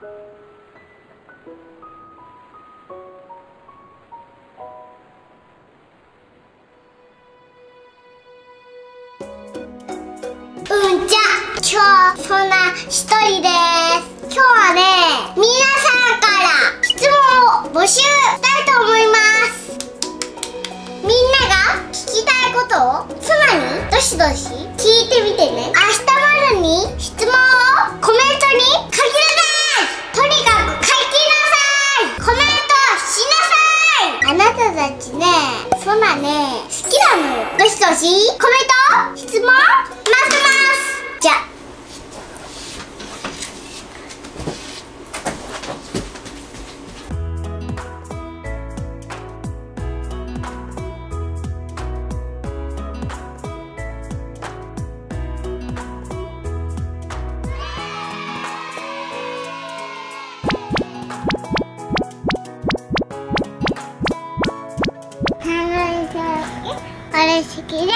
うんちゃ今日そんな一人です今日はね皆さんから質問を募集したいと思います。みんなが聞きたいことを妻にどしどし聞いてみてね。明日なさいあなたたちね。そんなね。好きなの。よどし。どしコメあれ好きだ